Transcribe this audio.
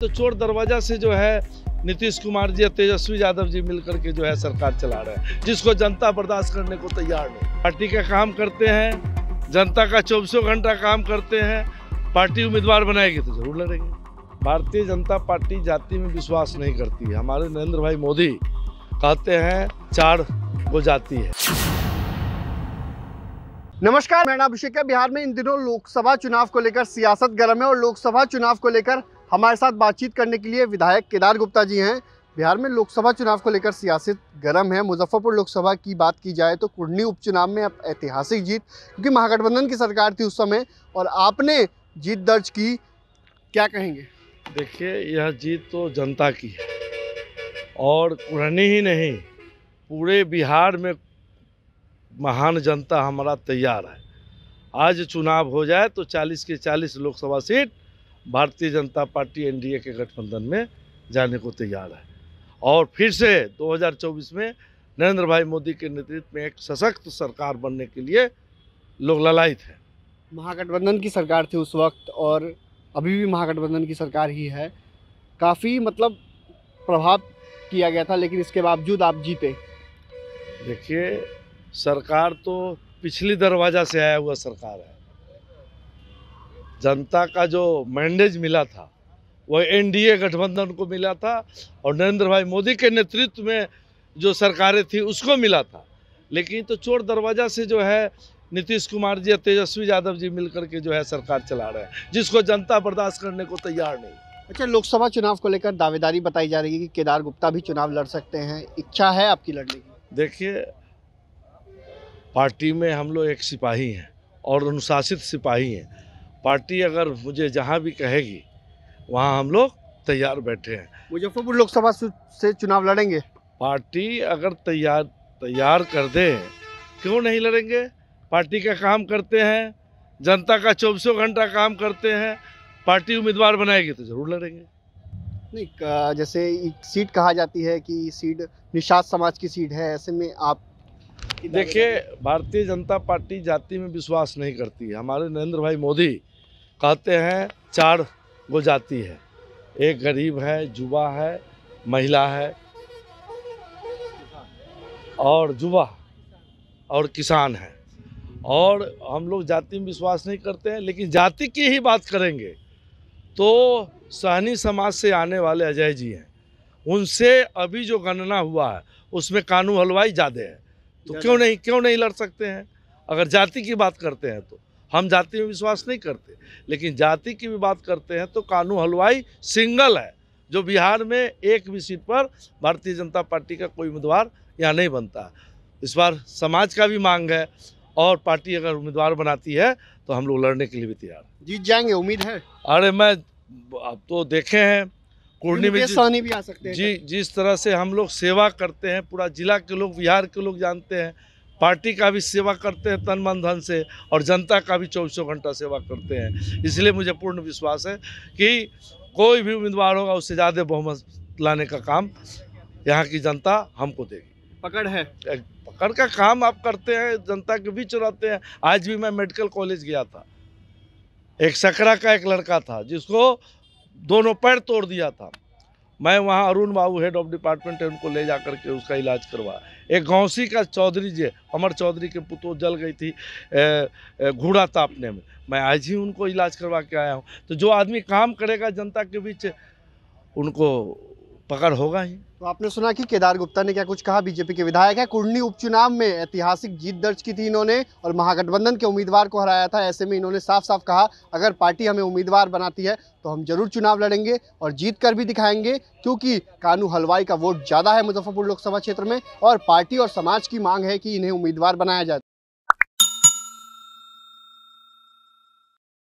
तो चोर दरवाज़ा से जो है नीतीश कुमार जी और तेजस्वी यादव जी मिलकर के जो है सरकार चला रहे हैं, जिसको जनता बर्दाश्त करने को तैयार नहीं। पार्टी का काम करते हैं, जनता का चौबीसों घंटा काम करते हैं, पार्टी उम्मीदवार बनाएगी तो ज़रूर लड़ेंगे। भारतीय जनता पार्टी जाति में विश्वास नहीं करती है। हमारे नरेंद्र भाई मोदी कहते हैं, चार वो जाति है। नमस्कार, मैं अभिषेक है। बिहार में इन दिनों लोकसभा चुनाव को लेकर सियासत गर्म है और लोकसभा चुनाव को लेकर हमारे साथ बातचीत करने के लिए विधायक केदार गुप्ता जी हैं। बिहार में लोकसभा चुनाव को लेकर सियासत गर्म है। मुजफ्फरपुर लोकसभा की बात की जाए तो कुर्नी उपचुनाव में अब ऐतिहासिक जीत, क्योंकि महागठबंधन की सरकार थी उस समय और आपने जीत दर्ज की। क्या कहेंगे? देखिए, यह जीत तो जनता की है और कुरहनी ही नहीं, पूरे बिहार में महान जनता हमारा तैयार है। आज चुनाव हो जाए तो 40 के 40 Lok Sabha seat Bharatiya Janata party NDA के गठबंधन में जाने को तैयार है। और फिर से 2024 में नरेंद्र भाई मोदी के नेतृत्व में एक सशक्त सरकार बनने के लिए लोग ललायत हैं। महागठबंधन की सरकार थी उस वक्त और अभी भी महागठबंधन की सरकार ही है। काफ़ी मतलब प्रभाव किया गया था लेकिन इसके बावजूद आप जीते। देखिए सरकार तो पिछली दरवाज़ा से आया हुआ सरकार है। जनता का जो मैंडेज मिला था वह एनडीए गठबंधन को मिला था और नरेंद्र भाई मोदी के नेतृत्व में जो सरकारें थी उसको मिला था। लेकिन तो चोर दरवाज़ा से जो है नीतीश कुमार जी और तेजस्वी यादव जी मिलकर के जो है सरकार चला रहे हैं जिसको जनता बर्दाश्त करने को तैयार नहीं। अच्छा लोकसभा चुनाव को लेकर दावेदारी बताई जा रही है कि केदार गुप्ता भी चुनाव लड़ सकते हैं। इच्छा है आपकी लड़ने की? देखिए पार्टी में हम लोग एक सिपाही हैं और अनुशासित सिपाही हैं। पार्टी अगर मुझे जहाँ भी कहेगी वहाँ हम लोग तैयार बैठे हैं। मुजफ्फरपुर लोकसभा सु- से चुनाव लड़ेंगे? पार्टी अगर तैयार तैयार कर दे क्यों नहीं लड़ेंगे? पार्टी का काम करते हैं जनता का चौबीसों घंटा काम करते हैं पार्टी उम्मीदवार बनाएगी तो ज़रूर लड़ेंगे। नहीं जैसे एक सीट कहा जाती है कि सीट निषाद समाज की सीट है ऐसे में आप देखिए भारतीय जनता पार्टी जाति में विश्वास नहीं करती। हमारे नरेंद्र भाई मोदी कहते हैं चार गो जाति है। एक गरीब है युवा है महिला है और युवा और किसान है। और हम लोग जाति में विश्वास नहीं करते हैं लेकिन जाति की ही बात करेंगे तो सहनी समाज से आने वाले अजय जी हैं। उनसे अभी जो गणना हुआ है उसमें कानू हलवाई ज़्यादा है। तो क्यों नहीं क्यों नहीं लड़ सकते हैं? अगर जाति की बात करते हैं तो। हम जाति में विश्वास नहीं करते लेकिन जाति की भी बात करते हैं तो कानू हलवाई सिंगल है जो बिहार में एक भी सीट पर भारतीय जनता पार्टी का कोई उम्मीदवार यहाँ नहीं बनता। इस बार समाज का भी मांग है और पार्टी अगर उम्मीदवार बनाती है तो हम लोग लड़ने के लिए भी तैयार जीत जाएँगे उम्मीद है? अरे मैं अब तो देखे हैं कुर्नी में मुकेश भी आ सकते हैं। जी जिस तरह से हम लोग सेवा करते हैं पूरा जिला के लोग बिहार के लोग जानते हैं पार्टी का भी सेवा करते हैं तन मन धन से और जनता का भी चौबीसों घंटा सेवा करते हैं। इसलिए मुझे पूर्ण विश्वास है कि कोई भी उम्मीदवार होगा उससे ज़्यादा बहुमत लाने का काम यहाँ की जनता हमको देगी। पकड़ है? पकड़ का काम आप करते हैं जनता के बीच रहते हैं। आज भी मैं मेडिकल कॉलेज गया था। एक सकरा का एक लड़का था जिसको दोनों पैर तोड़ दिया था। मैं वहाँ Arun Babu head of department है, उनको ले जा करके उसका इलाज करवा। एक गौसी का चौधरी जी अमर चौधरी के पुतो जल गई थी घोड़ा तापने में। मैं आज ही उनको इलाज करवा के आया हूँ। तो जो आदमी काम करेगा जनता के बीच, उनको पकड़ होगा ही। तो आपने सुना कि केदार गुप्ता ने क्या कुछ कहा? बीजेपी के विधायक है। कुर्नी उपचुनाव में ऐतिहासिक जीत दर्ज की थी इन्होंने और महागठबंधन के उम्मीदवार को हराया था। ऐसे में इन्होंने साफ़ साफ़ कहा, अगर पार्टी हमें उम्मीदवार बनाती है तो हम ज़रूर चुनाव लड़ेंगे और जीत कर भी दिखाएँगे, क्योंकि कानू हलवाई का वोट ज़्यादा है मुजफ्फरपुर लोकसभा क्षेत्र में और पार्टी और समाज की मांग है कि इन्हें उम्मीदवार बनाया जाए।